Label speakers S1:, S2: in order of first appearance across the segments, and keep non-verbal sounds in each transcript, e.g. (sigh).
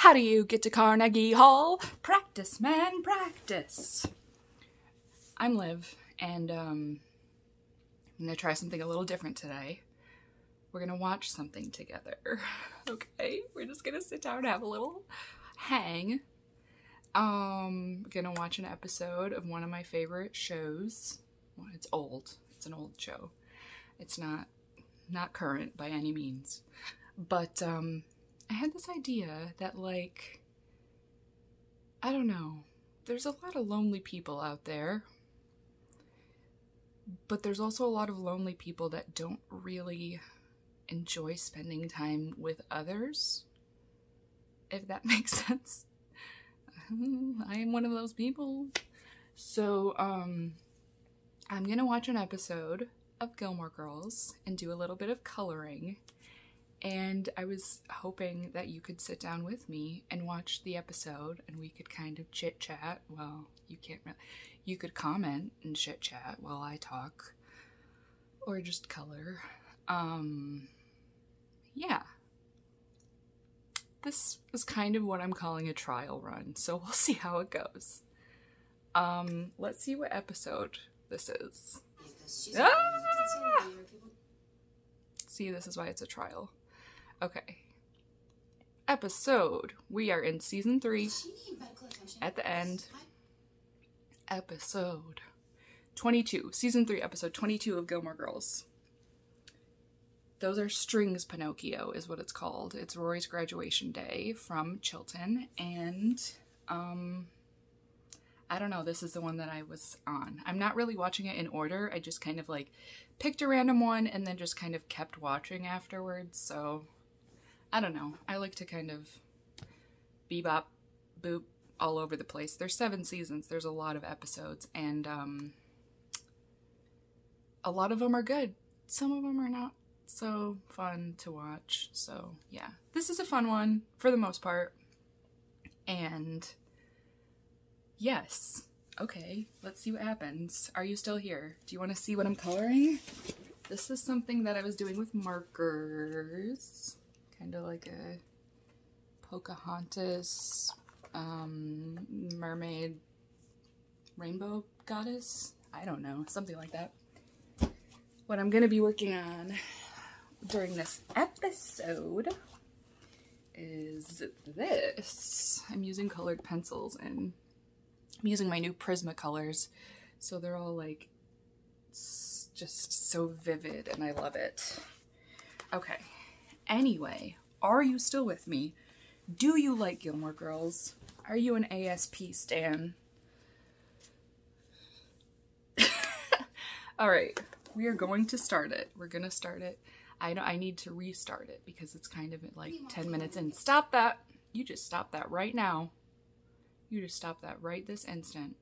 S1: How do you get to Carnegie Hall? Practice, man, practice. I'm Liv, and um, I'm gonna try something a little different today. We're gonna watch something together. (laughs) okay, we're just gonna sit down and have a little hang. Um, gonna watch an episode of one of my favorite shows. Well, it's old. It's an old show. It's not not current by any means. But um I had this idea that like I don't know. There's a lot of lonely people out there. But there's also a lot of lonely people that don't really enjoy spending time with others. If that (laughs) makes sense. (laughs) I am one of those people. So, um, I'm gonna watch an episode of Gilmore Girls and do a little bit of coloring. And I was hoping that you could sit down with me and watch the episode and we could kind of chit chat. Well, you can't really, you could comment and chit chat while I talk or just color. Um, yeah. This is kind of what I'm calling a trial run, so we'll (laughs) see how it goes. Um, let's see what episode this is. Ah! See, this is why it's a trial. Okay. Episode. We are in season three. At the end. Episode 22. Season three, episode 22 of Gilmore Girls. Those are strings Pinocchio is what it's called. It's Rory's graduation day from Chilton and um I don't know, this is the one that I was on. I'm not really watching it in order. I just kind of like picked a random one and then just kind of kept watching afterwards. So I don't know. I like to kind of bebop, boop all over the place. There's seven seasons. There's a lot of episodes and um, a lot of them are good. Some of them are not so fun to watch. So yeah, this is a fun one for the most part. And Yes. Okay, let's see what happens. Are you still here? Do you want to see what I'm coloring? This is something that I was doing with markers. Kind of like a Pocahontas um, mermaid rainbow goddess. I don't know, something like that. What I'm going to be working on during this episode is this. I'm using colored pencils and I'm using my new Prismacolors, so they're all like just so vivid and I love it. Okay, anyway, are you still with me? Do you like Gilmore Girls? Are you an ASP stan? (laughs) all right, we are going to start it. We're gonna start it. I know I need to restart it because it's kind of like 10 minutes in. Stop that. You just stop that right now. You just stop that right this instant.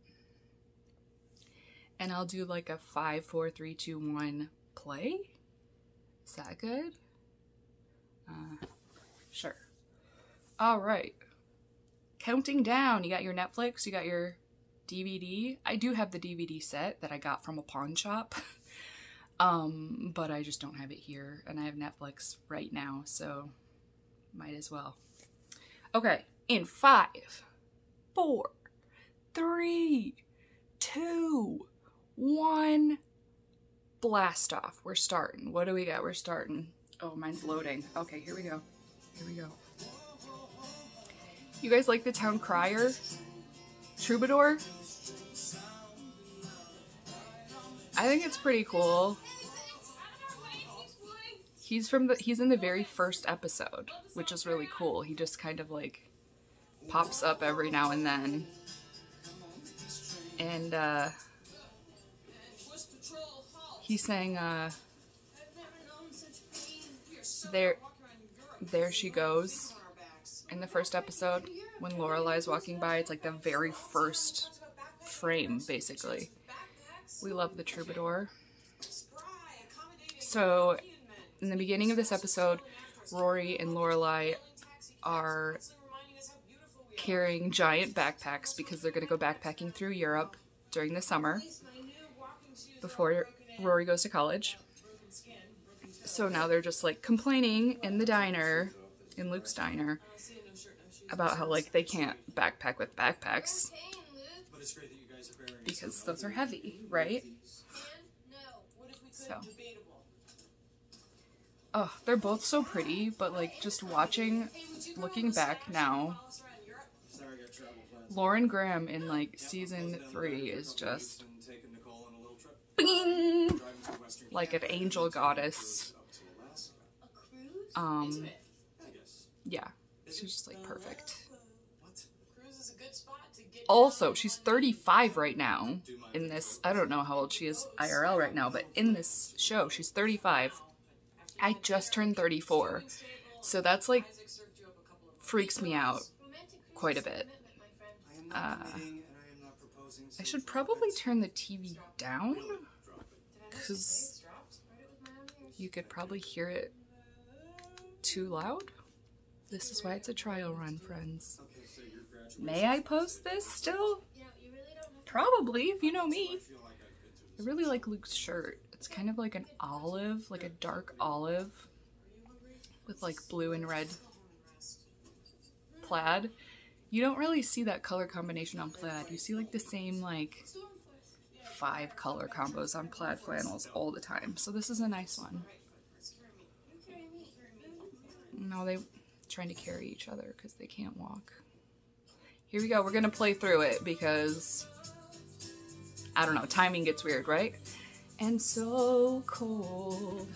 S1: And I'll do like a five, four, three, two, one play. Is that good? Uh, sure. All right. Counting down. You got your Netflix, you got your DVD. I do have the DVD set that I got from a pawn shop. (laughs) um, but I just don't have it here. And I have Netflix right now, so might as well. Okay, in five, four, three, two, one. Blast off. We're starting. What do we got? We're starting. Oh, mine's loading. Okay, here we go. Here we go. You guys like the town crier? Troubadour? I think it's pretty cool. He's from the he's in the very first episode, which is really cool. He just kind of like pops up every now and then. And uh, he's saying, uh, there, there she goes in the first episode when Lorelai's walking by. It's like the very first frame, basically. We love the troubadour. So, in the beginning of this episode, Rory and Lorelai are carrying giant backpacks because they're going to go backpacking through Europe during the summer before Rory goes to college. So now they're just like complaining in the diner, in Luke's diner, about how like they can't backpack with backpacks
S2: But it's great that you guys are bearing
S1: because those are heavy, right? So. Oh, they're both so pretty, but like just watching, looking back now,
S2: Sorry, I got travel plans.
S1: Lauren Graham in like season three is just
S2: And taking Nicole on a little trip.
S1: bing,
S2: Driving through Western
S1: like an angel goddess.
S2: Up to Alaska.
S1: Um, yeah, she's just like perfect. Also, she's 35 right now in this. I don't know how old she is IRL right now, but in this show, she's 35. I just turned 34. So that's like freaks me out quite a bit.
S2: I am not
S1: Uh,
S2: committing and I am not proposing.
S1: I should probably turn the TV down because you could probably hear it too loud. This is why it's a trial run, friends.
S2: Okay, so you're graduating.
S1: May I post this still? Probably, if you know me.
S2: I feel like I've been to
S1: I really like Luke's shirt. It's kind of like an olive, like a dark olive with like blue and red plaid. You don't really see that color combination on plaid. You see like the same like five color combos on plaid flannels all the time. So this is a nice one. No, they trying to carry each other because they can't walk. Here we go. We're gonna play through it because I don't know. Timing gets weird, right? And so cold.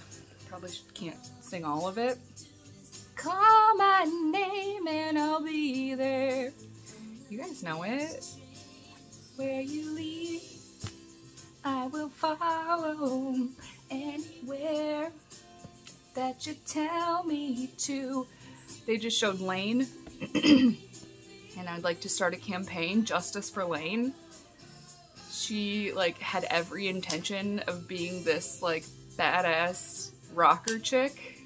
S1: Probably can't sing all of it. Call my name and I'll be there. You guys know it. Where you lead, I will follow anywhere that you tell me to. They just showed Lane, (clears throat) and I'd like to start a campaign, Justice for Lane. She like had every intention of being this like badass rocker chick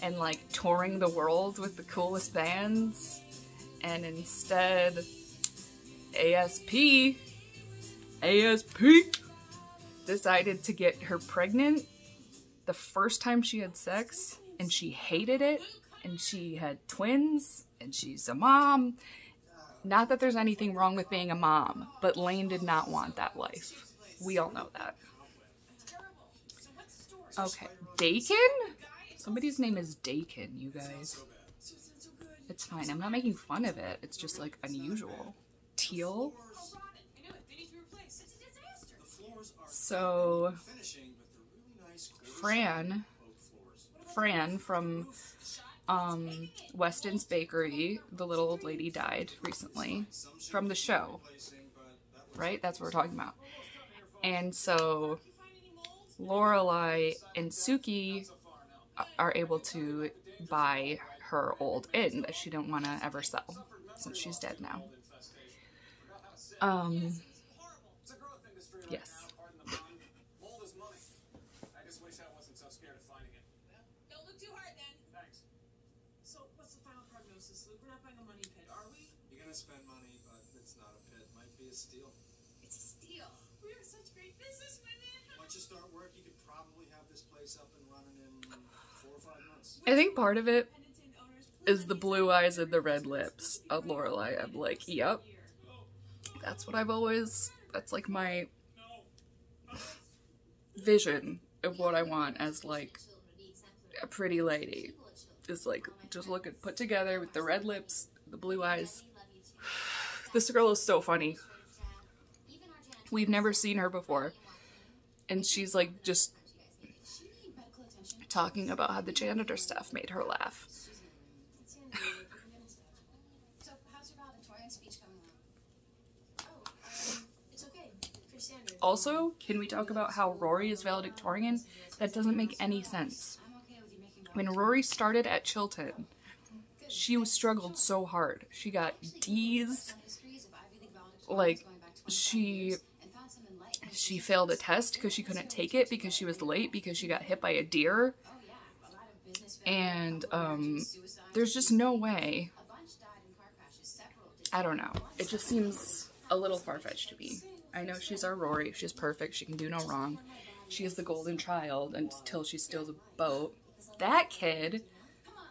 S1: and like touring the world with the coolest bands. And instead ASP ASP decided to get her pregnant the first time she had sex and she hated it and she had twins and she's a mom not that there's anything wrong with being a mom, but Lane did not want that life. We all know that. Okay, Dakin? Somebody's name is Dakin, you guys. It's fine. I'm not making fun of it. It's just like unusual. Teal? So,
S2: finishing, but they're really nice. quartz
S1: Fran. Fran from um, Weston's Bakery, the little old lady died recently from the show. Right? That's what we're talking about. And so Lorelai and Sookie are able to buy her old inn that she didn't want to ever sell since she's dead now. Um,
S2: It's a growth industry.
S1: yes.
S2: Pardon the pun. Mold is money. I just wish I wasn't so scared of finding it.
S3: Don't look too hard then.
S2: Thanks.
S3: So, what's the final prognosis, Luke? We're not buying a money pit, are we?
S2: You're gonna spend money, but it's not a pit. Might be a steal.
S3: It's a steal. We are such great businesswomen.
S2: Once you start work, you could probably have this place up and running in four or five months.
S1: I think part of it is the blue eyes and the red lips of Lorelai. I'm like, yep, that's what I've always. That's like my vision of what I want as like a pretty lady. Is like just look at put together with the red lips, the blue eyes. (sighs) This girl is so funny. We've never seen her before. And she's like just talking about how the janitor stuff made her laugh.
S4: So, how's your valedictorian speech coming along? Oh, um, it's okay. Pretty standard.
S1: Also, can we talk about how Rory is valedictorian? That doesn't make any sense.
S4: I'm okay with you making
S1: When Rory started at Chilton, she was struggled so hard. She got D's.
S4: histories of Ivy League valedictorians
S1: Like,
S4: going back to
S1: she
S4: and found some enlightenment.
S1: She failed a test because she couldn't take it because she was late because she got hit by a deer. And um, there's just no way. I don't know. It just seems a little far fetched to me. I know she's our Rory. She's perfect. She can do no wrong. She is the golden child until she steals a boat. That kid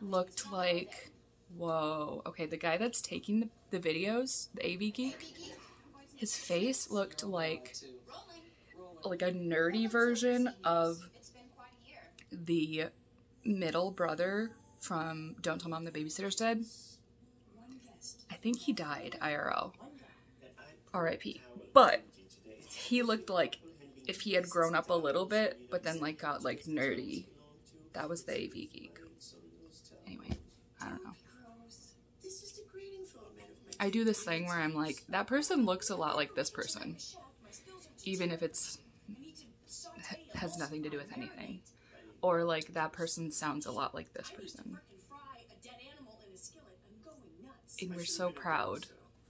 S1: looked like Whoa. Okay, the guy that's taking the, the videos, the AV geek, his face looked like like a nerdy version of the middle brother from Don't Tell Mom the Babysitter's Dead. I think he died IRL. R.I.P. But he looked like if he had grown up a little bit, but then like got like nerdy. That was the AV geek. Anyway, I don't know. I do this thing where I'm like, that person looks a lot like this person, even if it's has nothing to do with anything. Or like that person sounds a lot like this person. And we're so proud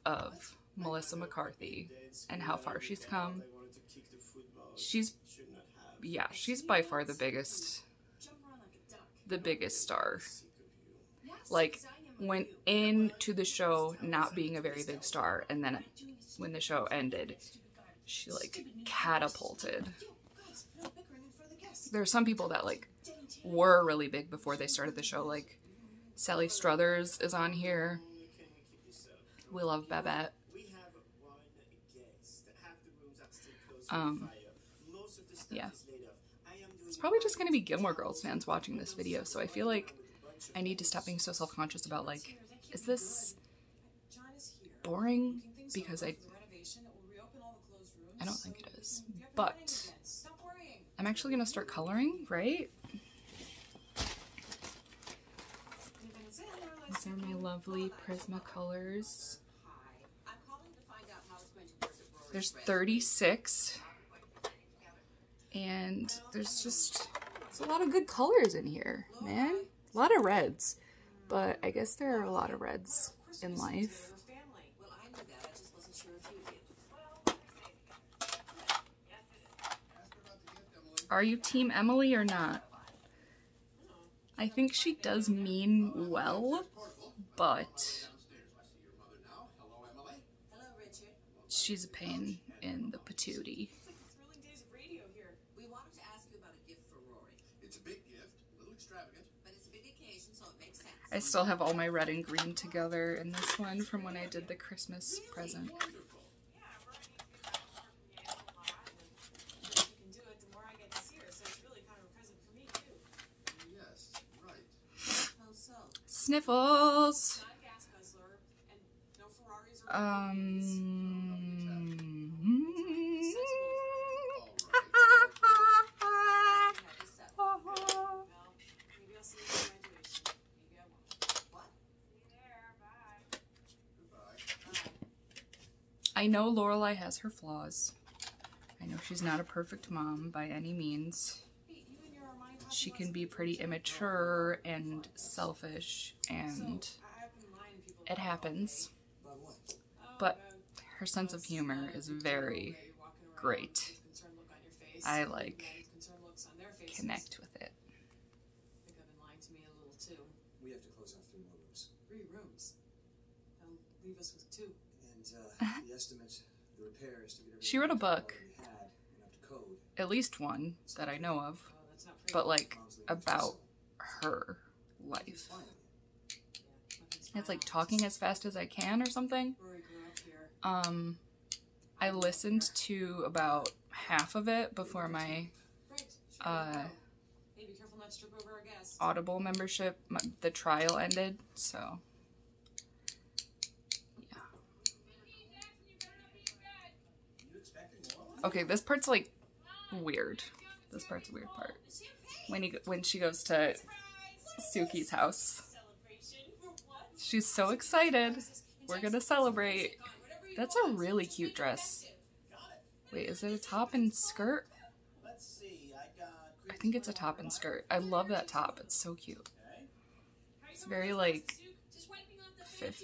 S1: of Melissa McCarthy and how far she's come. She's yeah, she's by far the biggest the biggest star. Like went into the show not being a very big star and then when the show ended, she like catapulted. There are some people that like were really big before they started the show like Sally Struthers is on here. We love Babette. Um, yeah. It's probably just gonna be Gilmore Girls fans watching this video, so I feel like I need to stop being so self-conscious about like, is this boring? Because I, I don't think it is. But I'm actually gonna start coloring, right? These are my lovely Prismacolors. There's 36. And there's just there's a lot of good colors in here, man. A lot of reds. But I guess there are a lot of reds in life. Are you team Emily or not? I think she does mean well, but she's a pain in the patootie. I still have all my red and green together in this one from when I did the Christmas present.
S2: Wonderful.
S5: You can do it, the more I get to see her, so it's really kind of a present for me too.
S2: Yes, right.
S6: How so?
S1: Sniffles!
S5: Not a gas guzzler, and no Ferraris or
S1: Um.
S6: That is so.
S5: Well, maybe I'll see you at graduation. Maybe I won't.
S6: What?
S5: See you there. Bye.
S2: Goodbye.
S1: I know Lorelai has her flaws. I know she's not a perfect mom by any means.
S5: Hey, you and your Armani hockey
S1: She can be pretty immature and selfish, and
S5: So, I- I've been lying to people
S1: it happens.
S7: About what?
S1: But her sense of humor is very
S5: where you're walking around
S1: great.
S5: with a concerned look on your face,
S1: I, like,
S5: men with concerned looks on their faces.
S1: connect with it.
S5: I think I've been lying to me a little too.
S7: We have to close off three more rooms.
S5: Three rooms. That'll leave us with two.
S7: And uh, (laughs) the estimate, the repairs to get everything
S1: She wrote a book.
S7: what we had and up to code.
S1: At least one that I know of, but like about her life. It's like talking as fast as I can or something. Um, I listened to about half of it before my uh. Audible membership, the trial ended, so yeah. Okay, this part's like weird. This part's a weird part. When he when she goes to Sookie's house, she's so excited. We're gonna celebrate. That's a really cute dress. Wait, is it a top and skirt?
S7: I
S1: think it's a top and skirt. I love that top. It's so cute. It's very like fifth,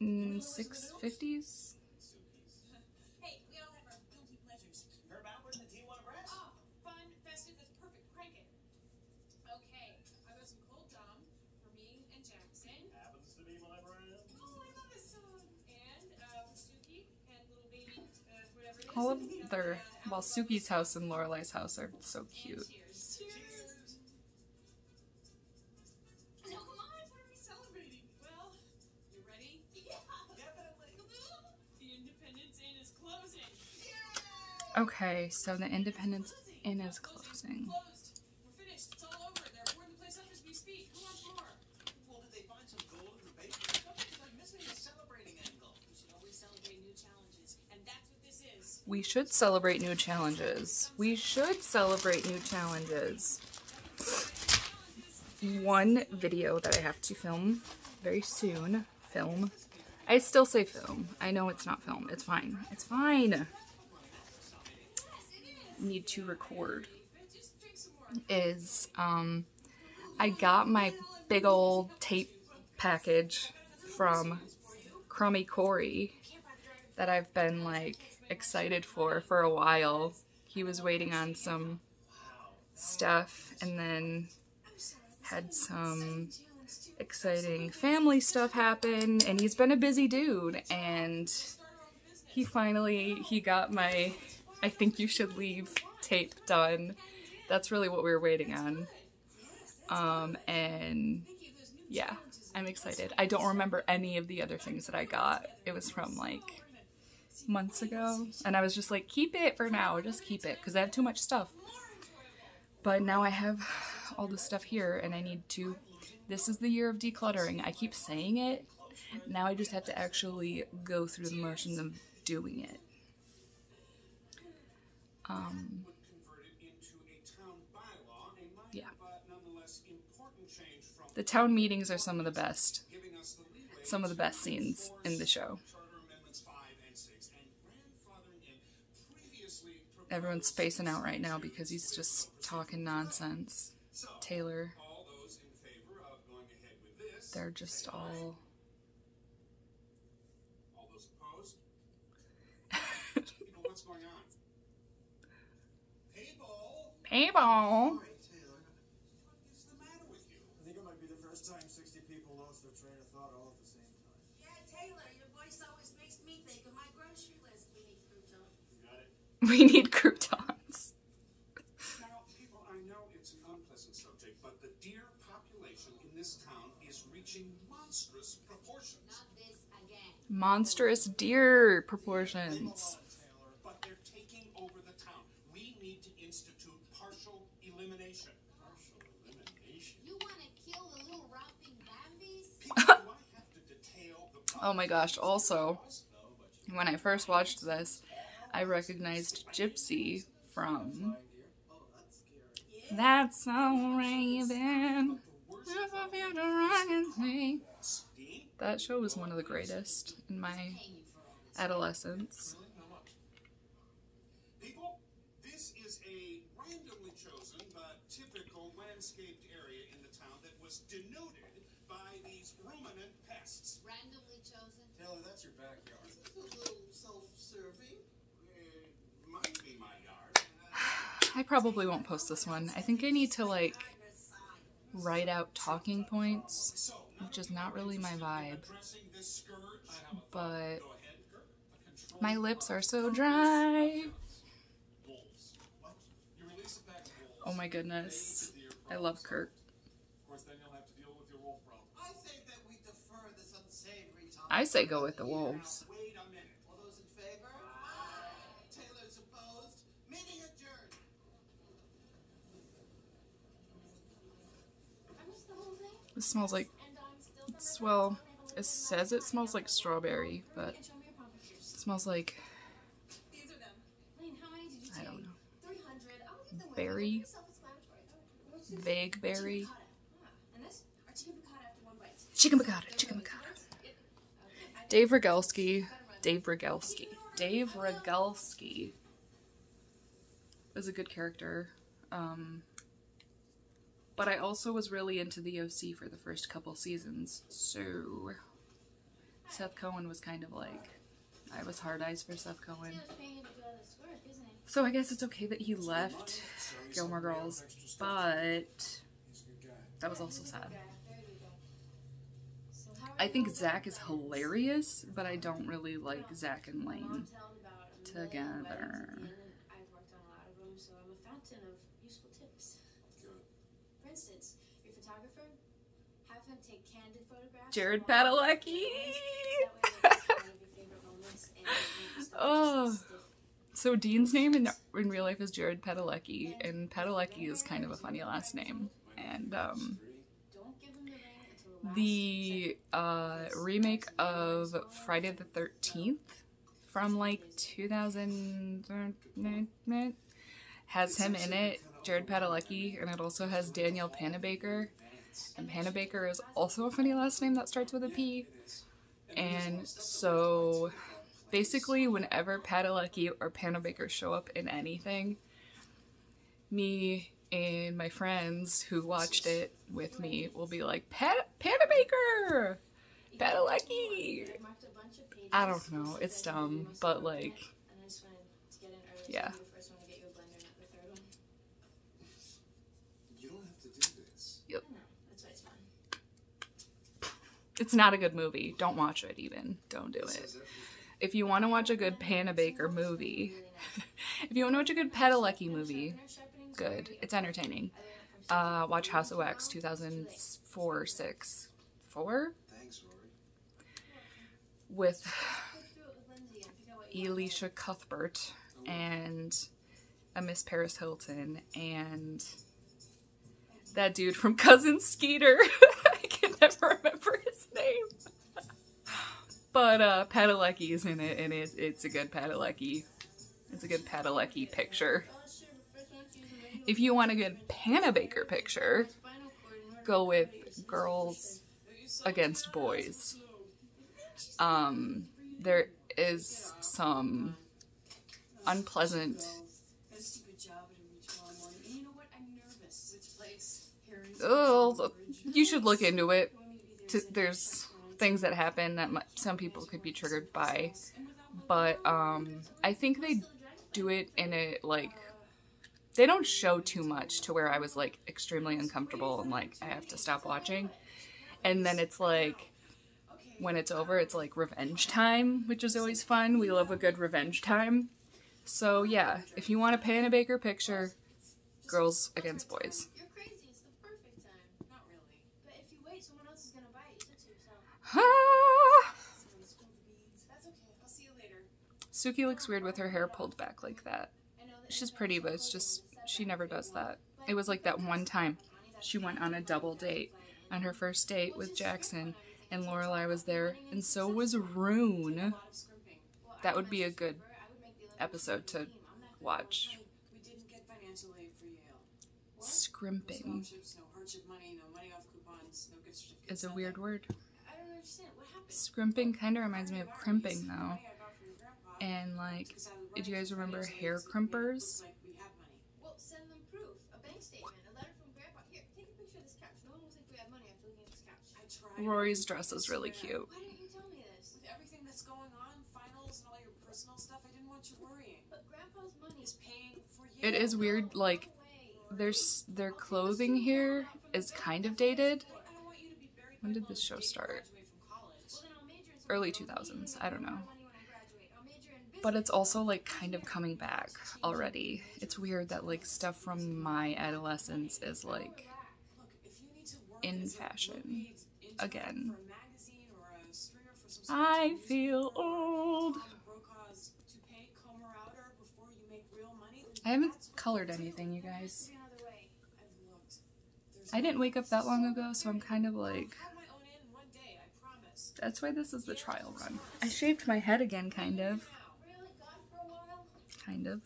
S1: mm, six fifties.
S8: All
S1: of their, well, Sookie's house and Lorelai's house are so cute. Okay, so the Independence Inn is closing.
S3: We should celebrate new challenges.
S1: We should celebrate new challenges. One video that I have to film very soon. Film. I still say film. I know it's not film. It's fine. It's fine. Need to record. Is um I got my big old tape package from Crummy Corey that I've been like excited for for a while. He was waiting on some stuff and then had some exciting family stuff happen and he's been a busy dude and he finally he got my I think you should leave tape done. That's really what we were waiting on. Um and yeah, I'm excited. I don't remember any of the other things that I got. It was from like months ago and I was just like keep it for now, just keep it cuz I have too much stuff. But now I have all the stuff here and I need to this is the year of decluttering. I keep saying it. Now I just have to actually go through the motions of doing it. Um, Yeah. the town meetings are some of the best. Some of the best scenes in the show.
S2: Charter Amendments 5 and 6 and grandfathering in previously
S1: Everyone's spacing out right now because he's just talking nonsense. Taylor,
S2: all those (laughs) in favor of going ahead with this,
S1: they're just all.
S2: all those opposed? People, what's going on? Payball!
S1: Payball!
S2: Sorry, Taylor. What is the matter with you?
S7: I think it might be the first time 60 people lost their train of thought all at the same time.
S6: Yeah, Taylor, your voice always makes me think of my grocery list. We need crouton.
S2: You got it? (laughs)
S1: We need croutons.
S2: Now, people, I know it's an unpleasant subject, but the deer population in this town is reaching monstrous proportions.
S4: Not this again.
S1: Monstrous deer proportions.
S2: But they're taking over the town. We need to institute partial elimination. Partial elimination?
S4: You want to kill the little romping Bambis?
S2: People, (laughs) do I have to detail the
S1: Oh my gosh, also,
S2: cause? No, but you
S1: when I first watched this, I recognized Gypsy from
S7: that's scary.
S1: So Raven. There's a future I can see.
S2: Dean?
S1: That show was one of the greatest in my
S4: Paying you for all this.
S1: adolescence.
S2: Really? How much? People, this is a randomly chosen but typical landscaped area in the town that was denuded by these ruminant pests.
S4: Randomly chosen.
S7: Taylor, that's your backyard.
S5: It's a little self-serving.
S2: It might be my yard.
S1: I probably won't post this one. I think I need to like write out talking points, which is not really my vibe. But my lips are so dry. Oh my goodness. I love Kirk.
S5: I
S1: say go with the wolves.
S2: Wait a minute.
S5: All those in favor? Taylor's opposed. Meeting adjourned.
S4: I missed the whole thing.
S1: Smells like, it's, well, it says it smells like strawberry, but it smells like, I don't know,
S4: 300. I'll leave them with
S1: Berry? vague berry.
S4: Chicken piccata. Chicken piccata
S1: Dave Rogalski. Dave Rogalski. Dave Rogalski was a good character. Um, but I also was really into the OC for the first couple seasons, so Seth Cohen was kind of like I was hard eyes for Seth Cohen. So I guess it's okay that he left Gilmore Girls, but that was also sad. I think Zach is hilarious, but I don't really like Zach and Lane. together.
S4: weddings, and I've worked on a lot of them, so I'm a fountain of useful tips.
S7: Good.
S4: For instance, your photographer, have him take candid photographs.
S1: Jared
S4: while-
S1: Padalecki.
S4: That way you'll get some of your favorite moments and make you (laughs) stop
S1: Oh. So Dean's name in, in real life is Jared Padalecki, and Padalecki is kind of a funny last name. And um,
S4: the
S1: uh, remake of Friday the 13th from like 2000 has him in it, Jared Padalecki, and it also has Danielle Panabaker. And Panabaker is also a funny last name that starts with a P. And so basically, whenever Padalecki or Panabaker show up in anything, me and my friends who watched it with me will be like, Pat- Panabaker! Padalecki!
S4: I marked a bunch of pages.
S1: I don't know, it's dumb, but like,
S4: And I just wanted to get in early. so
S1: Yeah.
S4: I'm the first one to get you a blender, not the third one.
S2: You don't have to do this.
S4: I know. That's why it's fun.
S1: It's not a good movie. Don't watch it even. Don't do it. If you want to watch a good Panabaker movie, (laughs) if you want to watch a good Padalecki movie, good. It's entertaining. Uh, watch House of Wax 2004 6 4
S2: Thanks, Rory.
S1: with. Elisha Cuthbert and a Miss Paris Hilton and that dude from Cousin Skeeter. (laughs) (laughs) Never remember his name. (laughs) But uh Padalecki is in it and it, it's a good Padalecki. It's a good Padalecki picture. If you want a good Panabaker picture, go with Girls Against Boys. Um, there is some unpleasant. Oh, you should look into it. There's things that happen that some people could be triggered by, but um, I think they do it in a like they don't show too much to where I was like extremely uncomfortable and like I have to stop watching. And then it's like when it's over, it's like revenge time, which is always fun. We love a good revenge time. So yeah, if you want to Panabaker picture, girls against boys.
S4: You're crazy. It's the perfect time.
S3: Not really.
S4: But if you wait, someone else is gonna buy it. You said to yourself.
S1: Ah!
S3: That's okay. I'll see you later.
S1: Sookie looks weird with her hair pulled back like that.
S4: I know that
S1: She's pretty, but it's just she never does that. It was like that one time she went on a double date on her first date with Jackson, and Lorelai was there, and so was Rune.
S3: A lot of scrimping.
S1: That would be a good
S4: I would make the Olympics
S1: episode to watch.
S5: We didn't get financial aid for Yale.
S1: Scrimping
S5: Scholarships, no hardship money, no money off coupons, no gift certificates.
S1: is a weird word.
S4: I don't understand. What happened?
S1: Scrimping kind of reminds me of crimping though.
S5: Money I got from your grandpa.
S1: And like,
S5: Because I would
S1: did you guys remember hair
S5: aid so it made it look
S1: crimpers?
S5: like we have money.
S4: Well, send them proof. A bank statement. A letter from Grandpa. Here, take a picture of this couch. No one will think we have money after looking at this couch.
S5: I tried.
S1: Rory's dress is really cute.
S4: Why didn't you tell me this?
S5: With everything that's going on, finals and all your personal stuff, I didn't want you worrying.
S4: But Grandpa's money
S5: Is paying for you.
S1: It is weird, like there's their clothing here is kind of dated.
S5: I don't want you to be buried
S1: When did this show
S5: the day you
S1: start?
S5: graduate from college.
S4: Well, then I'll major in
S1: Early 2000s, I don't know. But it's also like kind of coming back already. It's weird that like stuff from my adolescence is like in fashion again. I feel old. I haven't colored anything, you guys. I didn't wake up that long ago, so I'm kind of like
S5: I'll have my own in one day, I promise.
S1: That's why this is the trial run. I shaved my head again kind of. Kind of.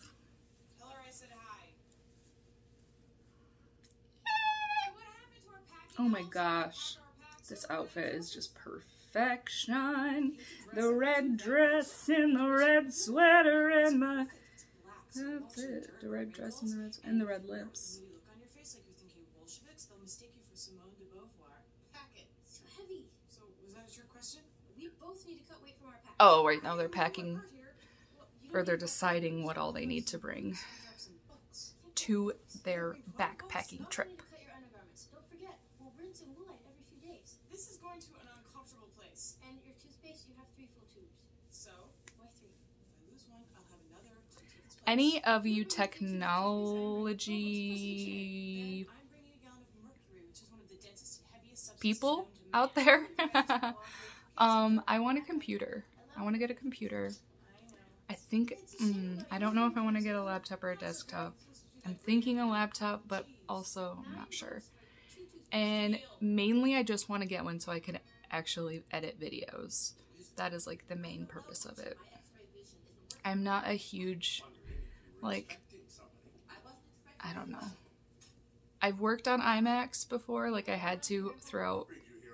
S1: Oh my gosh. This outfit is just perfection. The red dress and the red sweater and the... That's it. The red dress and the red and the red lips.
S5: When you look on your face like you're thinking Bolsheviks, they'll mistake you for Simone de Beauvoir.
S4: Pack it. It's too heavy.
S5: So, was that your question?
S4: We both need to cut weight from our pack.
S1: Oh, right now they're packing or they're deciding what all they need to bring to their backpacking trip.
S5: This is going to an uncomfortable place.
S4: And your toothpaste, you have three full tubes.
S5: So.
S1: Any of you technology people out there, (laughs) um, I want a computer. I want to get a computer.
S5: I
S1: think, mm, I don't know if I want to get a laptop or a desktop. I'm thinking a laptop, but also I'm not sure. And mainly I just want to get one so I can actually edit videos. That is like the main purpose of it. I'm not a huge, like, I don't know. I've worked on iMacs before, like I had to throughout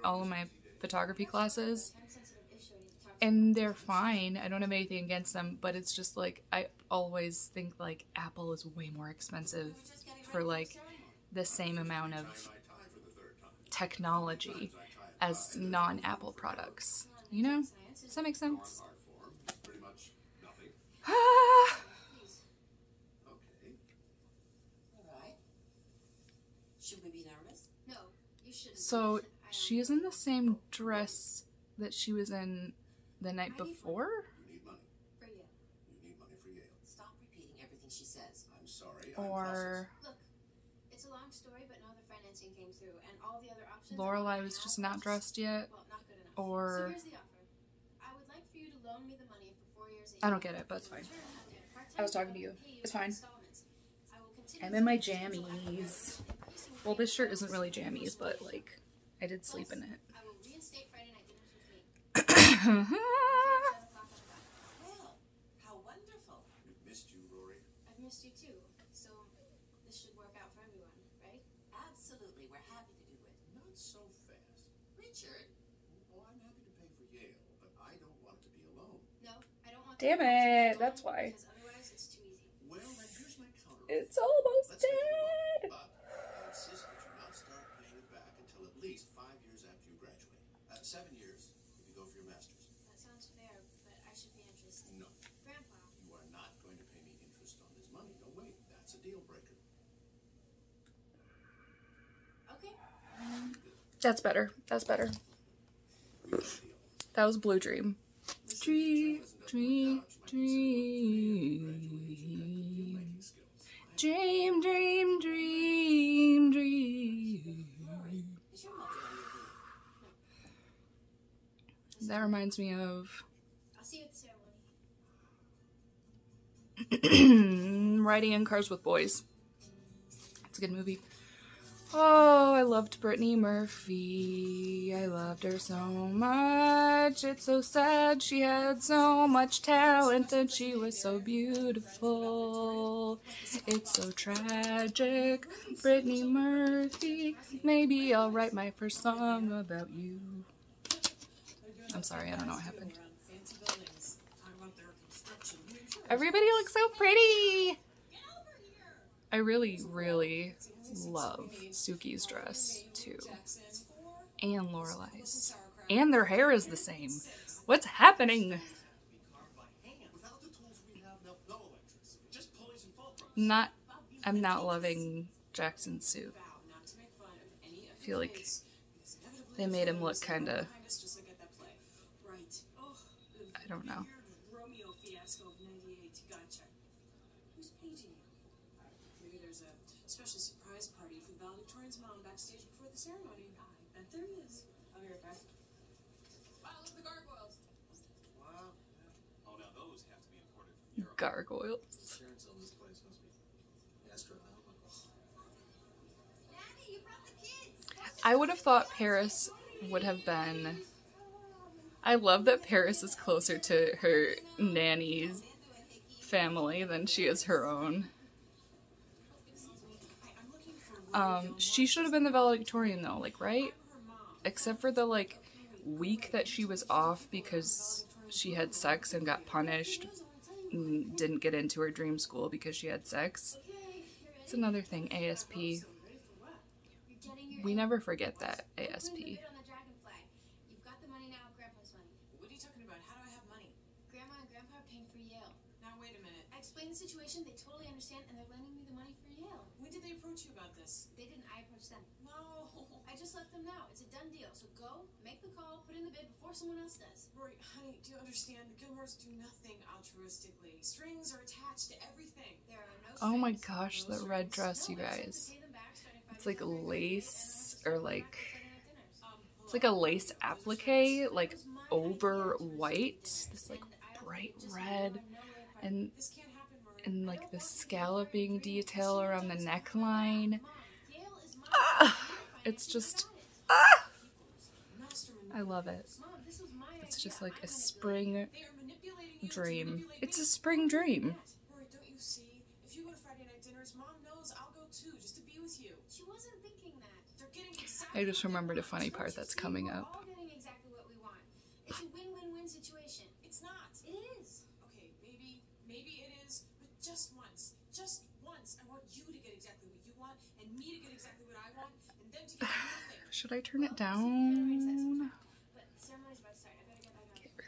S1: all of my photography classes and they're fine. I don't have anything against them, but it's just like I always think like Apple is way more expensive for like the same amount of technology as non-Apple products. You know? Does that make sense?
S2: Pretty much nothing.
S1: Ah,
S6: Okay. All right. Should we be nervous?
S4: No, you shouldn't.
S1: so
S4: I
S1: she's in the same dress that she was in the night before?
S2: You need money.
S4: for you.
S2: You need money for Yale.
S6: Stop repeating everything she says.
S2: I'm sorry. I'm
S1: Or
S4: Look, it's a long story, but no other financing came through, and all the other options.
S1: Lorelai
S4: are
S1: was just not dressed yet?
S4: Well, not good enough.
S1: Or-
S4: so here's the offer. I would like for you to loan me the money for four years.
S1: I don't get it, but it's fine. I was talking to you. It's fine. I'm
S4: I'm
S1: in my jammies. Well, this shirt isn't really jammies, but like, I did sleep in it.
S4: I will reinstate Friday night dinners with me.
S6: Well, how wonderful.
S2: We've missed you, Rory.
S4: I've missed you too, so this should work out for everyone, right?
S6: Absolutely. We're happy to do it.
S2: Not so fast.
S6: Richard,
S2: Oh, I'm happy to pay for Yale, but I don't want to be alone.
S4: No, I don't want.
S1: Damn it, that's why.
S4: Because otherwise, it's too easy.
S2: Well, then here's my counter.
S1: It's almost
S2: Let's make it
S1: dead!
S2: work. But I insist that you not start paying it back until at least five years after you graduate. Uh, seven years if you go for your master's.
S4: That sounds fair, but I should be interested.
S2: No,
S4: Grandpa,
S2: you are not going to pay me interest on this money. No, wait, that's a deal breaker.
S4: okay.
S1: That's better. That's better. That was Blue Dream. Dream, dream, dream. Dream, dream, dream, dream. That reminds me of. (clears throat) Riding in Cars with Boys. It's a good movie. Oh, I loved Brittany Murphy. I loved her so much. It's so sad she had so much talent and she was so beautiful. It's so tragic. Brittany Murphy. Maybe I'll write my first song about you. I'm sorry, I don't know what happened. Everybody looks so pretty. I really, really love Sookie's dress too, and Lorelai's, and their hair is the same. What's happening? Not, I'm not loving Jackson's suit. I feel like they made him look kind of, I don't know.
S5: weird Romeo fiasco of 98. Gotcha. Who's paging you? Maybe there's a special surprise party for mom backstage before the ceremony. I bet there is. I'll be right back.
S3: Wow, look at the gargoyles.
S7: Wow.
S2: Oh, now those have to be imported from Europe.
S1: gargoyles.
S7: Sharon sells this place must be astronomical.
S4: Daddy, you brought the kids.
S1: I would have thought Paris would have been. I love that Paris is closer to her nanny's family than she is her own. Um, she should have been the valedictorian though, like, right? Except for the like week that she was off because she had sex and got punished and didn't get into her dream school because she had sex. It's another thing, ASP. We never forget that, ASP.
S4: Bid on the dragonfly. You've got the money now, Grandpa's money.
S5: What are you talking about? How do I have money?
S4: Grandma and Grandpa are paying for Yale.
S5: Now wait a minute.
S4: I explained the situation, they totally understand, and they're lending me the money for Yale.
S5: When did they approach you about this?
S4: They didn't, I approached them.
S5: No.
S4: I just let them know. It's a done deal. So go, make the call, put in the bid before someone else does.
S5: Rory, honey, do you understand? The Gilmores do nothing altruistically. Strings are attached to everything.
S4: There are no
S1: Oh my gosh,
S4: No
S1: that red dress,
S4: No,
S1: you guys.
S4: pay them back starting five
S1: It's like lace or like
S4: Friday night dinners.
S5: Um,
S1: it's like a lace applique, like over white, this like bright red. And
S5: This can't happen, Maria.
S1: and like the scalloping detail around the neckline.
S4: Mom, Gail is mine.
S1: Ah, it's just ah,
S5: Masterman.
S1: I love it. It's just like a spring dream. It's a spring dream. I just remembered a funny part that's coming up. (sighs) Should I turn it down?
S4: But ceremony's about to start. I better get back on.
S1: We're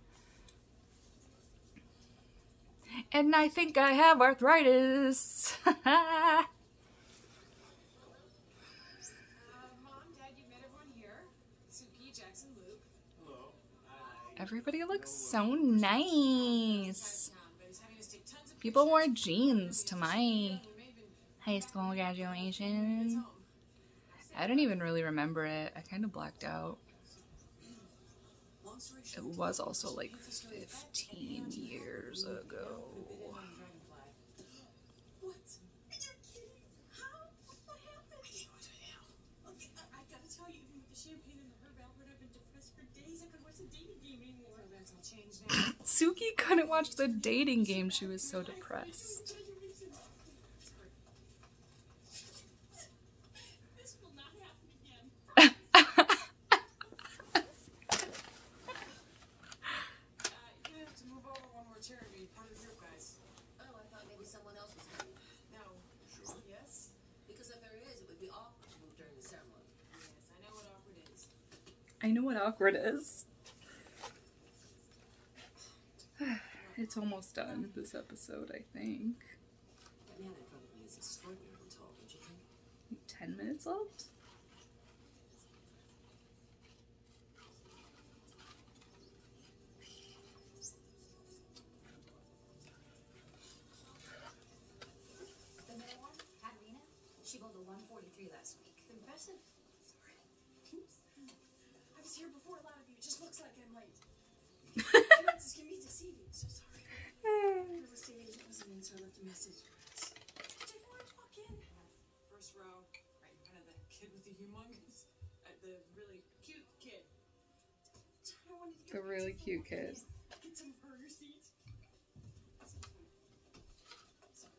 S1: And I think I have arthritis.
S5: Uh, Mom, Dad, you met everyone here. Sookie, Jackson,
S1: Everybody looks so nice.
S5: Town, but he's having us take tons of
S1: People wore jeans to my
S5: We may have been
S1: high school graduation. I don't even really remember it. I kind of blacked out. It was also like 15 years ago.
S5: What? You're kidding? How? What happened? I can't go to hell. Okay, I, I gotta tell you, even with the champagne and the Herb Alpert, I've been depressed for days. I couldn't watch the dating game anymore. So that's all changed now.
S1: Sookie couldn't watch the dating game. She was so depressed.
S5: This will not happen again. Uh, you're gonna have to move over one more chair and be part of the group, guys.
S6: Oh, I thought maybe someone else was coming.
S5: No.
S2: Sure.
S5: Yes?
S6: Because if there is, it would be awkward to move during the ceremony.
S5: Yes, I know what awkward is.
S1: I know what awkward is. (sighs) It's almost done, this episode, I think.
S6: Ten minutes in front of me is extraordinarily tall, don't you think?
S1: 10 minutes left?
S4: The middle one, Catalina, she bowled a 143 last week. Impressive.
S5: I was here before a lot of you. It just looks like I'm late. Finances can be deceiving. So sorry. Real estate agent wasn't in, so I left a message. Did Orange walk in? First row, right in front of the kid with the humongous, uh, the really cute kid. I wanted to get
S1: The really
S5: picture
S1: cute kid.
S5: of. Get some burger seats. Sorry.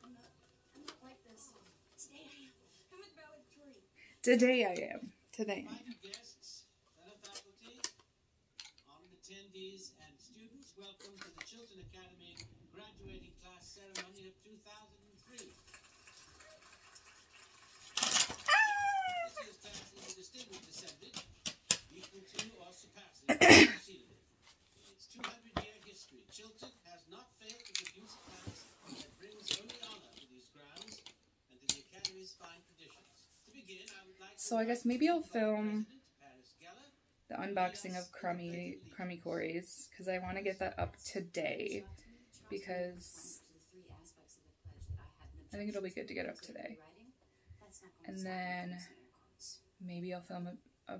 S4: I'm not, I'm not like this.
S5: Today I am. I'm at valedictorian.
S1: Today I am. Today.
S9: Invited guests, fellow faculty, honored attendees, and students, welcome to the Chilton Academy graduating class ceremony of 2003. Ah! This year's class is a distinguished assemblage, equal to or surpassing. (coughs) In its 200-year history, Chilton has not failed to produce a class that brings only honor to these grounds and to the Academy's fine traditions. To begin, I would like
S1: So I guess maybe I'll film
S9: President Paris Geller,
S1: the unboxing of Crummy Crummy Corey's because I want to get that up today because I think it'll be good to get up today. And then maybe I'll film a, a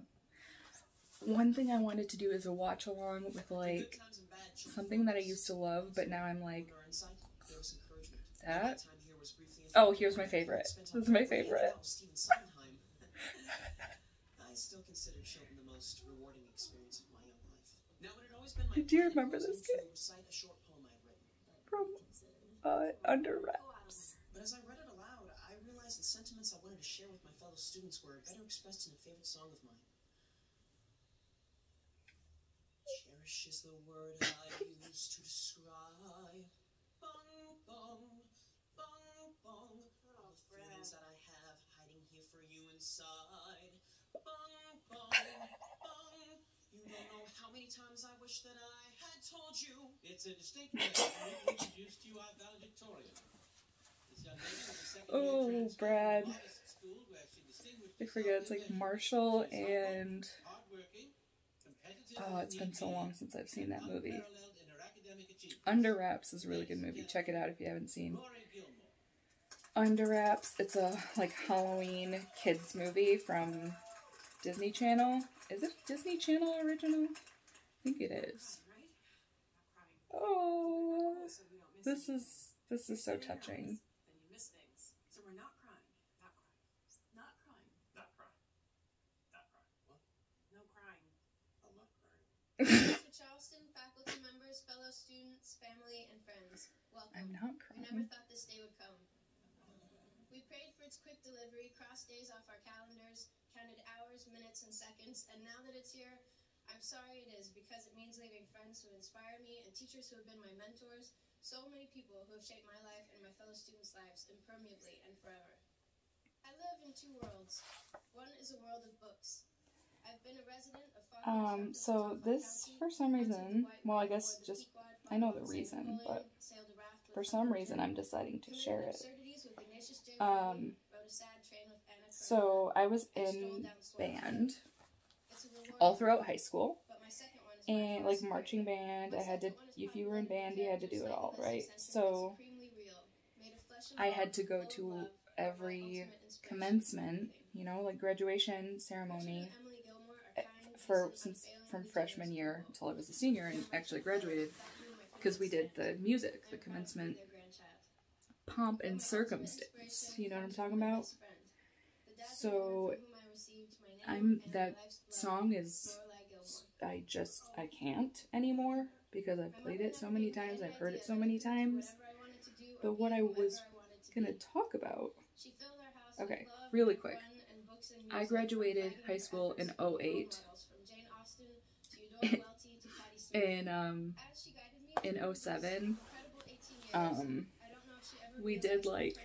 S1: one thing I wanted to do is a watch along with like something that I used to love, but now I'm like that. Oh, here's my favorite. This is my favorite. (laughs) Do you remember this kid? From uh, Under Wraps.
S9: But as I read it aloud, I realized the sentiments I wanted to share fellow students were better expressed in a favorite song of mine. Cherish is the word I use to describe. Bong, bong, bong, bong. All the feelings that I have hiding here for you inside. Bong, bong, bong. You don't know how many times I wish that I had told you. It's a distinct pleasure for to introduce to you our valedictorian. This young lady was a second-year
S1: Oh,
S9: transcript
S1: Brad. I forget it's like. Marshall and oh, it's been so long since I've seen that movie. Under Wraps is a really good movie. Check it out if you haven't seen. Under Wraps. It's a like Halloween kids movie from Disney Channel. Is it Disney Channel original? I think it is. Oh, this is this is so touching.
S5: Then you miss things. So we're not crying. Not crying. Not crying.
S2: Not crying. Not crying. What?
S5: No crying.
S2: I'm not
S4: To Charleston, faculty members, fellow students, family, and friends, welcome.
S1: I'm not crying.
S4: We never thought this day would come. We prayed for its quick delivery, crossed days off our calendars, counted hours, minutes, and seconds, and now that it's here, I'm sorry it is because it means leaving friends who inspire me and teachers who have been my mentors, so many people who have shaped my life and my fellow students' lives impermeably and forever. I live in two worlds. One is a world of books.
S1: Um, so this, for some reason, well, I guess just, I know the reason, but for some reason I'm deciding to share it. Um, So I was in band all throughout high school, and like marching band, I had to, if you were in band, you had to do it all, right? So I had to go to every commencement, you know, like graduation ceremony for since from freshman year until I was a senior and actually graduated because we did the music, the commencement pomp and circumstance. You know what I'm talking about? So I'm that song is I just I can't anymore because I've played it so many times, I've heard it so many times. But what I was gonna talk about Okay, really quick. I graduated high school in 08 in um in 07 um we did like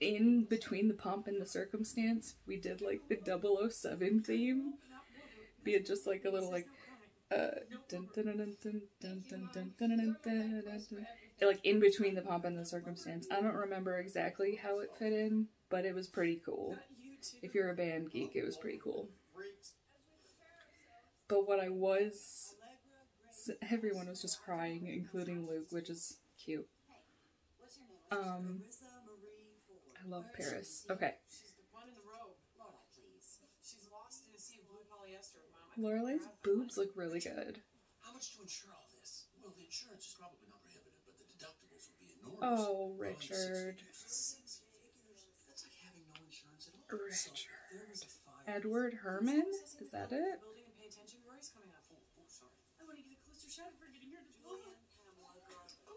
S1: in between the pomp and the circumstance we did like the 007 theme be it just like a little like uh, like in between the pomp and the circumstance. I don't remember exactly how it fit in, but it was pretty cool. If you're a band geek, it was pretty cool. But what I was, everyone was just crying, including Luke, which is cute. Um, I love Paris. Okay. Lorelai's boobs look really good.
S2: How much to insure all this? Well, the insurance is probably not prohibitive, but the deductibles will be enormous.
S1: Oh, Richard. Richard. Edward
S5: Herrmann?
S1: Is that it?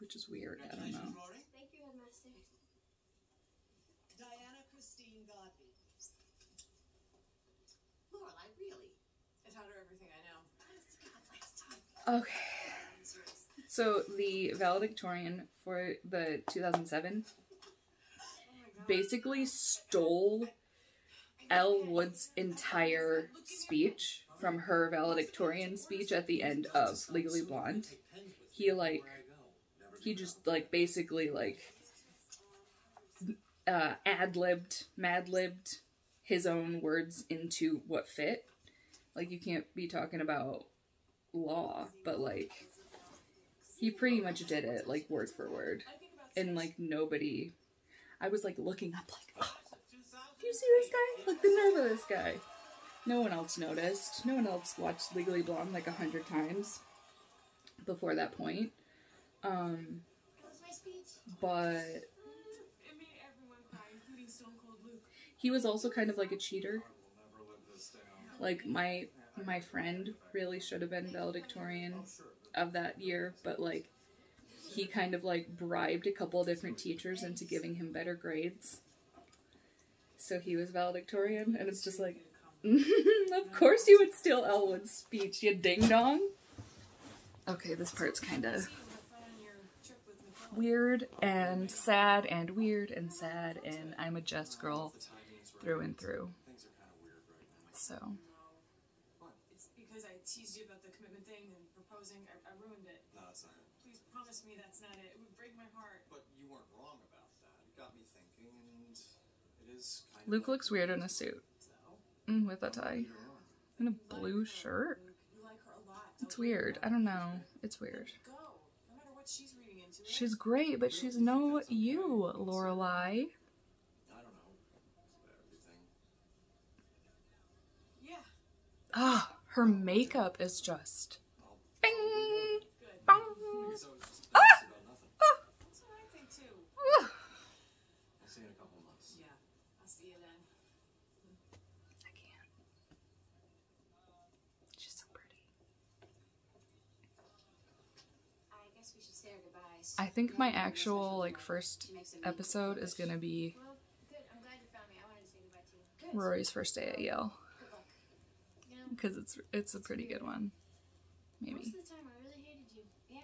S1: which is weird i don't know
S9: Rory.
S4: Thank you, Headmaster.
S6: Diana Christine Godby.
S5: Lorelai, really? I taught her everything I know. Honest to God, last time.
S1: okay so the valedictorian for the 2007
S5: Oh my God.
S1: basically stole Elle Woods' entire speech from her valedictorian speech at the end of Legally Blonde. He like he just like basically like uh, ad libbed, mad libbed his own words into what fit. Like you can't be talking about law, but like he pretty much did it like word for word, and like nobody. I was like looking up like, oh,
S9: do
S1: you see this guy? Like the nerve of this guy. No one else noticed. No one else watched Legally Blonde like a hundred times before that point. Um, but he was also kind of like a cheater. Like my my friend really should have been valedictorian. of that year, but like he kind of like bribed a couple different teachers into giving him better grades. So he was valedictorian, and it's just like, (laughs) of course you would steal Elle Woods' speech, you ding dong. Okay, this part's kind of
S5: See you have fun on your trip with Nicole.
S1: Weird and sad and weird and sad, and I'm a Jess girl
S7: The timing's right.
S1: through and through.
S7: Things are kind of weird right now.
S1: So,
S5: It's because I teased you about the commitment thing and proposing. I, I ruined it.
S7: No, that's not it.
S5: Please promise me that's not it. It would break my heart.
S7: But you weren't wrong about that. It got me thinking, and it is kind of.
S1: Luke
S7: like
S1: looks weird in a suit mm, with a tie and a blue shirt.
S5: You like her a lot.
S1: It's weird. I don't know. It's weird.
S5: Go. No matter what she's reading into. right?
S1: She's great, but she's no you, Lorelai.
S7: I don't know. Everything.
S5: Yeah.
S1: Ah, her makeup is just bing, bong.
S7: I guess I was just
S1: Ah!
S7: curious about nothing.
S5: That's what I think too.
S1: Ah.
S7: I'll see you in a couple months.
S5: Yeah. I'll see you then.
S1: I can't. She's so pretty.
S4: I guess we should say our goodbyes.
S1: I think my actual like first episode is gonna be
S4: Well, good. I'm glad you found me. I wanted to say goodbye to you. Good.
S1: Rory's first day at Yale
S4: Good luck. You know,
S1: because it's it's a pretty good one. Maybe.
S4: of the time I really hated you. Yeah.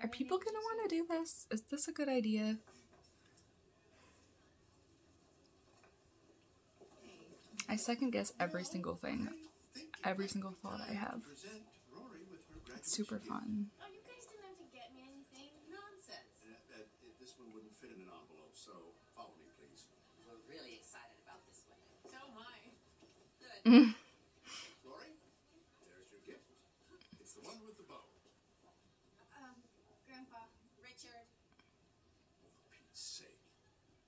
S4: I
S1: Are people gonna want to do this? Is this a good idea? I second guess every single thing, every single thought I have.
S2: Present Rory with her graduate
S1: It's super fun.
S4: Oh, you guys didn't have to get me anything. Nonsense.
S2: Uh, uh, this one wouldn't fit in an envelope, so follow me, please.
S6: We're really excited about this one.
S5: So am I.
S6: Good.
S2: Rory, there's your gift. It's the one with the bow.
S4: Um, Grandpa, Richard.
S2: For Pete's sake.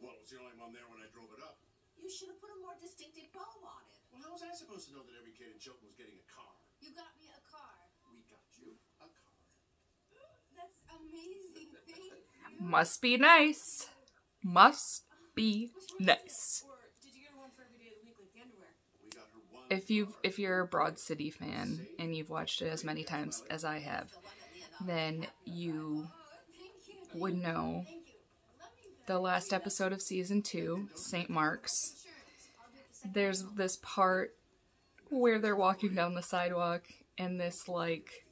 S2: Well, it was the only one there when I drove it up.
S6: You should have put a more distinctive bow on it.
S2: Well, how was I supposed to know that every kid in Chilton was getting a car?
S4: You got me a car.
S2: We got you a car.
S4: That's amazing.
S1: Must be nice. Must be nice.
S5: Or did you get her one for every day of the week, like the underwear?
S2: We got her one.
S1: If you if you're a Broad City fan and you've watched it as many times as I have, then you would know the last episode of season two, St. Mark's. There's this part where they're walking down the sidewalk and this like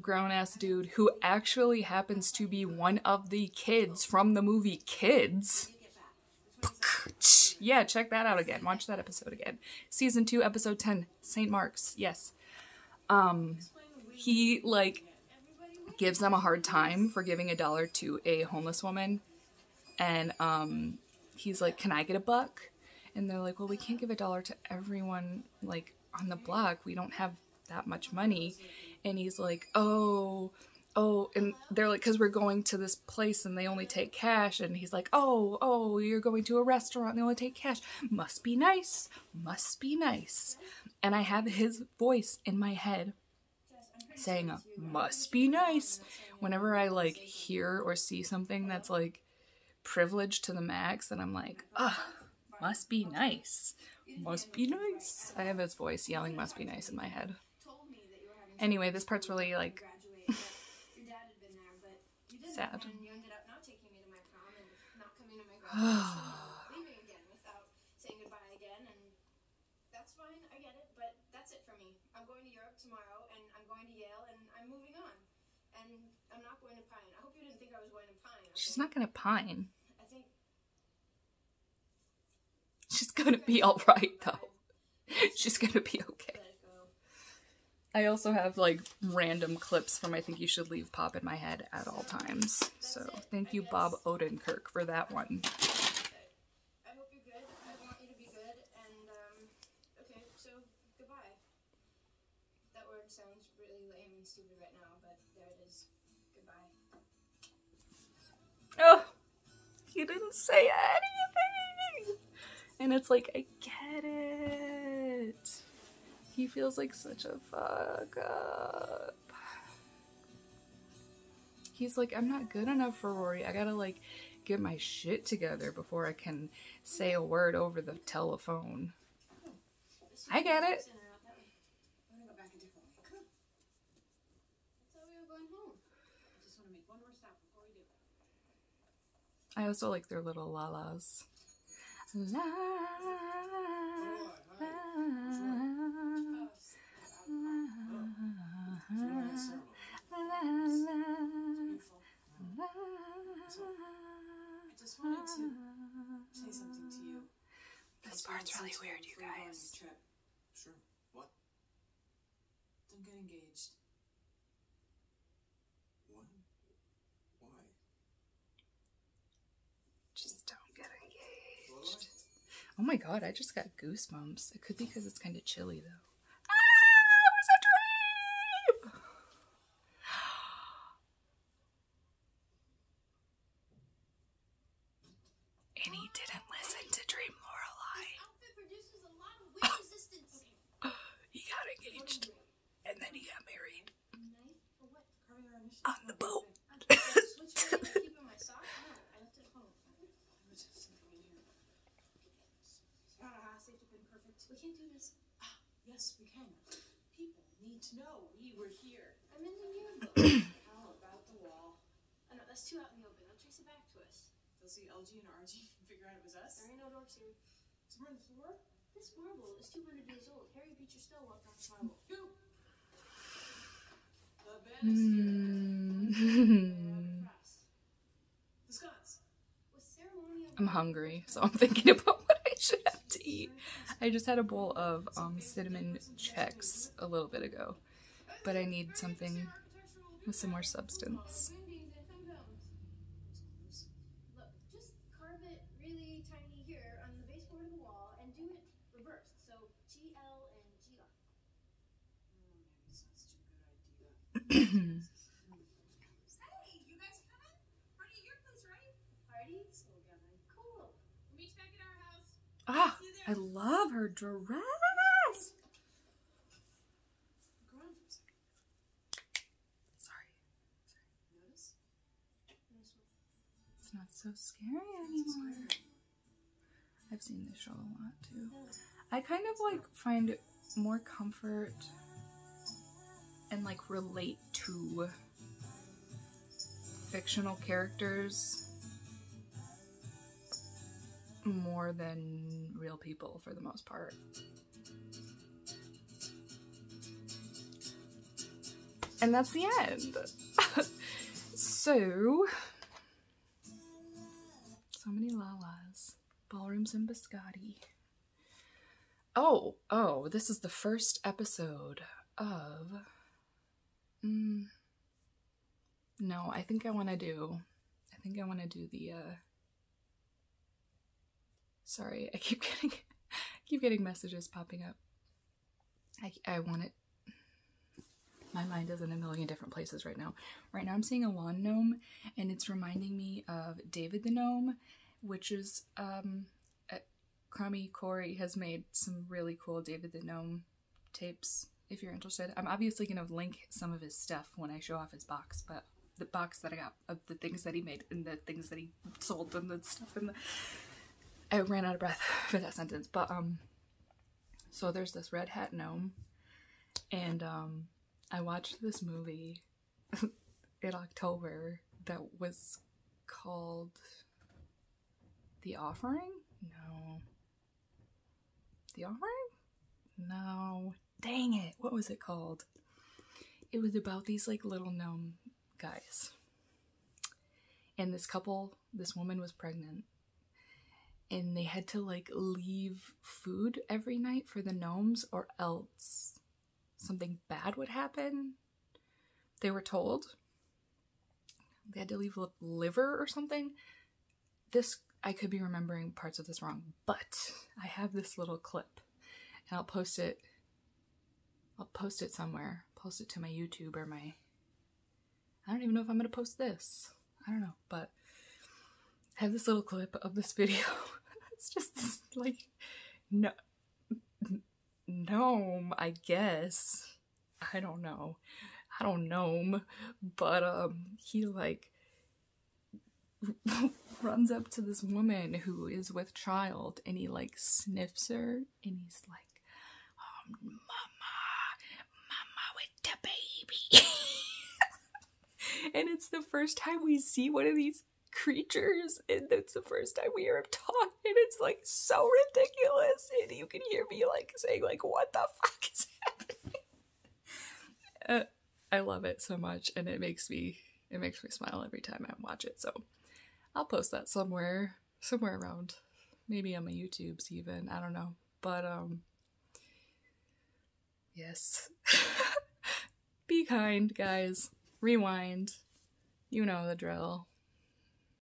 S1: grown ass dude who actually happens to be one of the kids from the movie Kids. Yeah, check that out again. Watch that episode again. Season 2, episode 10, St. Mark's. Yes. Um he like gives them a hard time for giving a dollar to a homeless woman and um he's like, "Can I get a buck?" And they're like, "Well, we can't give a dollar to everyone like on the block. We don't have that much money." And he's like, "Oh, oh," and they're like, "Cause we're going to this place and they only take cash." And he's like, "Oh, oh, you're going to a restaurant and they only take cash. Must be nice. Must be nice." And I have his voice in my head saying, "Must be nice." Whenever I like hear or see something that's like privileged to the max, and I'm like, ah, must be nice. Must be nice. I have his voice yelling must be nice in my head. Anyway, this part's really like (laughs)
S4: graduate. that Your dad had been there, but you didn't.
S1: Sad.
S4: And you ended up not taking me to my prom and not coming to my graduation. (sighs) and leaving again without saying goodbye again, and that's fine. I get it, but that's it for me. I'm going to Europe tomorrow, and I'm going to Yale, and I'm moving on. And I'm not going to Pine. I hope you didn't think I was going to Pine. Okay?
S1: she's not gonna pine.
S4: I think
S1: She's gonna be alright though. (laughs) She's gonna be okay.
S4: Let it go.
S1: I also have like random clips from I Think You Should Leave pop in my head at all times. So thank you, Bob Odenkirk, for that one.
S4: I hope you're good. I want you to be good. And um, okay, so goodbye. That word sounds really lame and stupid right now, but there it is. Goodbye.
S1: Oh, he didn't say anything. And it's like, I get it. He feels like such a fuck up. He's like, I'm not good enough for Rory. I gotta like get my shit together before I can say a word over the telephone. I get it. I also like their little la-las. La,
S5: I just wanted to say something to you.
S1: This part's really weird, you guys.
S7: Sure. What?
S5: Don't get engaged.
S7: What? Why?
S1: Just don't get engaged.
S7: What?
S1: Oh my god, I just got goosebumps. It could be because it's kind of chilly though. Ah, it was a dream! (gasps) And he didn't listen to Dream Lorelai.
S4: Outfit produces a lot of wind resistance. (laughs)
S1: He got engaged, and then he got married
S4: Knife for what?
S5: Carving our initials
S1: on the boat. (laughs)
S4: I'm switch blade to keep in my sock? No, I left it at home.
S5: I was just something in here. Ah, safe to been perfect.
S4: We can't do this.
S5: Ah, yes, we can. People need to know we were here.
S4: I'm in the yearbook. (coughs)
S5: How about the wall?
S4: oh no, that's too out in the open. They'll trace it back to us.
S5: They'll see LG and RG and (laughs) figure out it was us.
S4: There ain't no dorks here.
S5: Somewhere on the floor?
S4: This marble is 200 years old. Harriet Beecher Stowe walked on this marble.
S5: Who? The (laughs) banister. The scots.
S4: Was ceremonial.
S1: I'm hungry, so I'm thinking about what I should have to eat. I just had a bowl of um, Cinnamon Chex a little bit ago, but I need something with some more substance. (clears throat)
S4: Paintings and photos. Look, just carve it really tiny here on the baseboard of the wall and do it reversed. So G L and G R.
S5: Oh, maybe it's not such a good idea.
S3: Hey, you guys coming? Party at your place, right?
S4: Party?
S5: Slow gathering.
S4: Cool.
S3: Meet back at our house.
S1: Ah, I love her dress. Sorry, it's not so scary anymore. I've seen this show a lot too. I kind of like find more comfort and like relate to fictional characters more than real people for the most part. And that's the end. (laughs) so, so many lalas, ballrooms and biscotti. Oh, oh, this is the first episode of. Mm, no, I think I want to do. I think I want to do the. uh Sorry, I keep (laughs) getting, keep getting messages popping up. I I want it. My mind is in a million different places right now. Right now, I'm seeing a lawn gnome, and it's reminding me of David the gnome, which is um, Crummy Corey has made some really cool David the gnome tapes. If you're interested, I'm obviously gonna link some of his stuff when I show off his box, but the box that I got of the things that he made and the things that he sold and the stuff and the I ran out of breath (laughs) for that sentence, but um, so there's this red hat gnome, and um, I watched this movie (laughs) in October that was called The Offering. No, The Offering. No, dang it! What was it called? It was about these like little gnome guys, and this couple, this woman was pregnant and they had to like leave food every night for the gnomes or else something bad would happen. They were told they had to leave li- liver or something. This I could be remembering parts of this wrong, but I have this little clip and I'll post it I'll post it somewhere. Post it to my YouTube or my I don't even know if I'm going to post this. I don't know, but I have this little clip of this (laughs) video. It's just this, like no gnome, I guess. I don't know. I don't know, but um he like (laughs) runs up to this woman who is with child and he like sniffs her and he's like um, mama mama with the baby (laughs) and it's the first time we see one of these creatures, and it's the first time we hear him talk, and it's like so ridiculous. And you can hear me like saying, like, what the fuck is happening? (laughs) Uh, I love it so much, and it makes me it makes me smile every time I watch it. So I'll post that somewhere, somewhere around, maybe on my YouTube's even. I don't know, but um, yes. (laughs) Be kind, guys. Rewind. You know the drill.